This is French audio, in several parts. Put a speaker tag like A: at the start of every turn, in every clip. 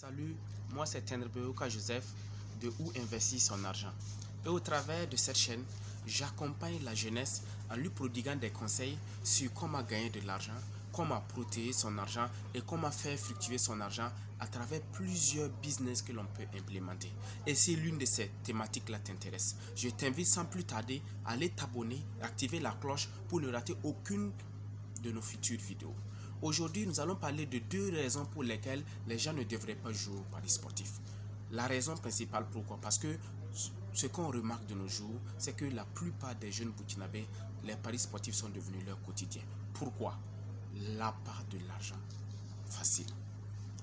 A: Salut, moi c'est Tenrebeuka Joseph de Où investir son argent. Et au travers de cette chaîne, j'accompagne la jeunesse en lui prodiguant des conseils sur comment gagner de l'argent, comment protéger son argent et comment faire fluctuer son argent à travers plusieurs business que l'on peut implémenter. Et si l'une de ces thématiques-là t'intéresse, je t'invite sans plus tarder à aller t'abonner, activer la cloche pour ne rater aucune de nos futures vidéos. Aujourd'hui, nous allons parler de deux raisons pour lesquelles les gens ne devraient pas jouer au paris sportif. La raison principale, pourquoi? Parce que ce qu'on remarque de nos jours, c'est que la plupart des jeunes burkinabés, les paris sportifs sont devenus leur quotidien. Pourquoi? La part de l'argent facile.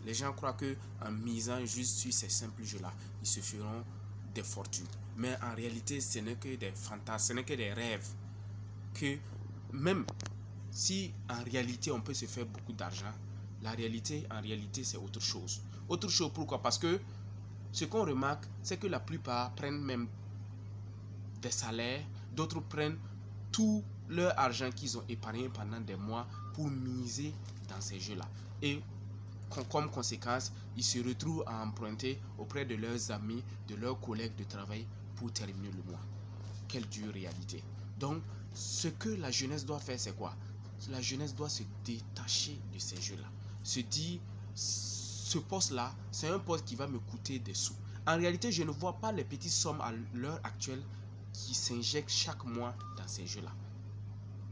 A: Les gens croient que en misant juste sur ces simples jeux-là, ils se feront des fortunes. Mais en réalité, ce n'est que des fantasmes, ce n'est que des rêves. Que même si en réalité on peut se faire beaucoup d'argent, la réalité, en réalité, c'est autre chose. Autre chose, pourquoi? Parce que ce qu'on remarque, c'est que la plupart prennent même des salaires, d'autres prennent tout leur argent qu'ils ont épargné pendant des mois pour miser dans ces jeux-là. Et comme conséquence, ils se retrouvent à emprunter auprès de leurs amis, de leurs collègues de travail pour terminer le mois. Quelle dure réalité. Donc, ce que la jeunesse doit faire, c'est quoi? La jeunesse doit se détacher de ces jeux-là. Se dire, ce poste-là, c'est un poste qui va me coûter des sous. En réalité, je ne vois pas les petites sommes à l'heure actuelle qui s'injectent chaque mois dans ces jeux-là.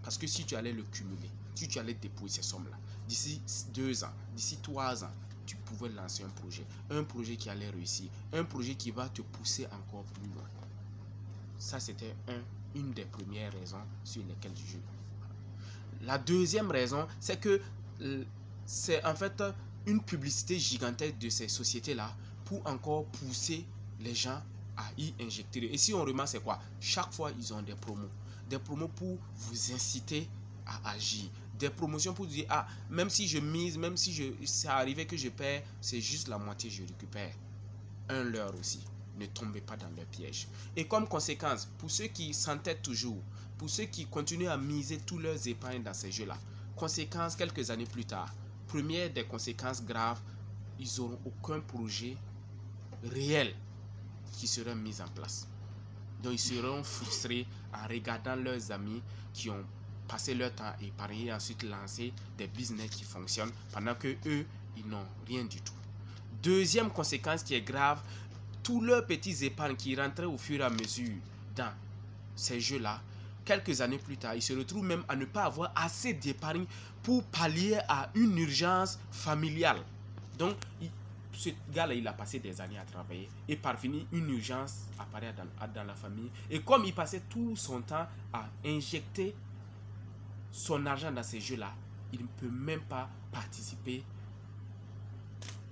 A: Parce que si tu allais le cumuler, si tu allais déposer ces sommes-là, d'ici deux ans, d'ici trois ans, tu pouvais lancer un projet. Un projet qui allait réussir. Un projet qui va te pousser encore plus loin. Ça, c'était un, une des premières raisons sur lesquelles je. La deuxième raison, c'est que euh, c'est en fait une publicité gigantesque de ces sociétés-là pour encore pousser les gens à y injecter. Et si on remarque, c'est quoi? Chaque fois, ils ont des promos. Des promos pour vous inciter à agir. Des promotions pour dire, ah, même si je mise, même si c'est arrivé que je perds, c'est juste la moitié, je récupère. Un leurre aussi. Ne tombez pas dans leur piège. Et comme conséquence, pour ceux qui s'entêtent toujours, pour ceux qui continuent à miser tous leurs épargnes dans ces jeux-là. Conséquence, quelques années plus tard, première des conséquences graves, ils n'auront aucun projet réel qui sera mis en place. Donc ils seront frustrés en regardant leurs amis qui ont passé leur temps à épargner et ensuite lancer des business qui fonctionnent pendant que eux, ils n'ont rien du tout. Deuxième conséquence qui est grave, tous leurs petits épargnes qui rentraient au fur et à mesure dans ces jeux-là quelques années plus tard, il se retrouve même à ne pas avoir assez d'épargne pour pallier à une urgence familiale. Donc, ce gars-là, il a passé des années à travailler et par fini, une urgence apparaît dans, dans, la famille. Et comme il passait tout son temps à injecter son argent dans ces jeux-là, il ne peut même pas participer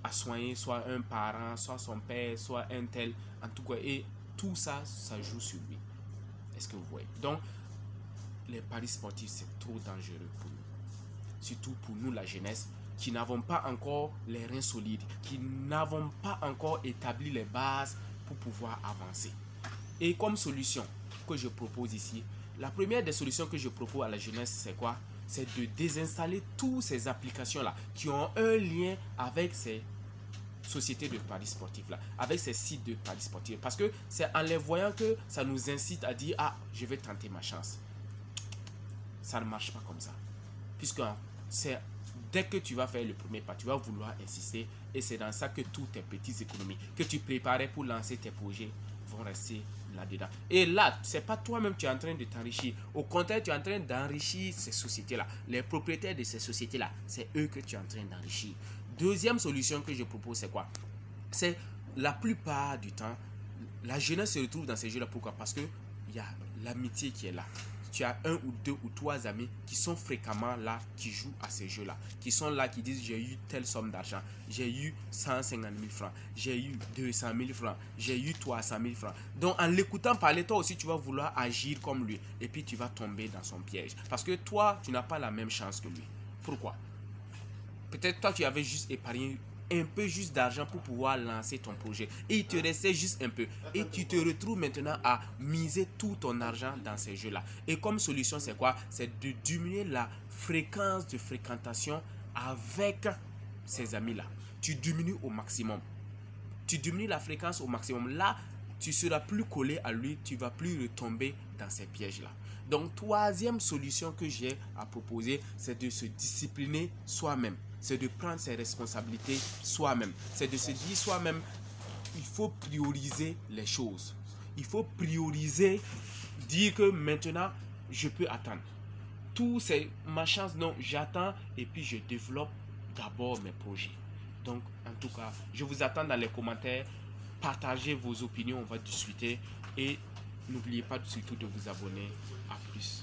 A: à soigner soit un parent, soit son père, soit un tel, en tout cas. Et tout ça, ça joue sur lui. Est-ce que vous voyez? Donc, les paris sportifs, c'est trop dangereux pour nous. Surtout pour nous, la jeunesse, qui n'avons pas encore les reins solides, qui n'avons pas encore établi les bases pour pouvoir avancer. Et comme solution que je propose ici, la première des solutions que je propose à la jeunesse, c'est quoi? C'est de désinstaller toutes ces applications-là qui ont un lien avec ces sociétés de paris sportifs là, avec ces sites de paris sportifs. Parce que c'est en les voyant que ça nous incite à dire, ah, je vais tenter ma chance ça ne marche pas comme ça. Puisque c'est dès que tu vas faire le premier pas, tu vas vouloir insister. Et c'est dans ça que toutes tes petites économies que tu préparais pour lancer tes projets vont rester là-dedans. Et là, c'est pas toi-même qui es en train de t'enrichir. Au contraire, tu es en train d'enrichir ces sociétés-là. Les propriétaires de ces sociétés-là, c'est eux que tu es en train d'enrichir. Deuxième solution que je propose, c'est quoi? C'est la plupart du temps, la jeunesse se retrouve dans ces jeux-là. Pourquoi? Parce que il y a l'amitié qui est là tu as un ou deux ou trois amis qui sont fréquemment là, qui jouent à ces jeux-là, qui sont là, qui disent j'ai eu telle somme d'argent, j'ai eu 150 000 francs, j'ai eu 200 000 francs, j'ai eu 300 000 francs. Donc en l'écoutant parler, toi aussi tu vas vouloir agir comme lui et puis tu vas tomber dans son piège. Parce que toi, tu n'as pas la même chance que lui. Pourquoi? Peut-être toi tu avais juste épargné un peu juste d'argent pour pouvoir lancer ton projet. Et il te restait juste un peu. Et tu te retrouves maintenant à miser tout ton argent dans ces jeux-là. Et comme solution, c'est quoi? C'est de diminuer la fréquence de fréquentation avec ces amis-là. tu diminues au maximum. Tu diminues la fréquence au maximum. Là, tu seras plus collé à lui, tu vas plus retomber dans ces pièges-là. Donc, troisième solution que j'ai à proposer, c'est de se discipliner soi-même. C'est de prendre ses responsabilités soi-même. C'est de se dire soi-même, il faut prioriser les choses. Il faut prioriser, dire que maintenant, je peux attendre. Tout c'est ma chance, non, j'attends et puis je développe d'abord mes projets. Donc, en tout cas, je vous attends dans les commentaires. Partagez vos opinions, on va discuter. Et n'oubliez pas surtout de vous abonner. À plus.